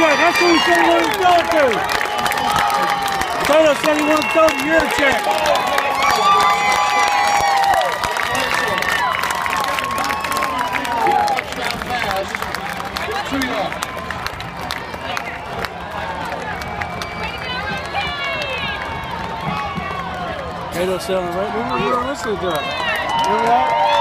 check. That's what we said he wanted to go to. Taylor said he wanted to go to your check. Two yards. Taylor selling right. Remember we were listening to him. Remember that?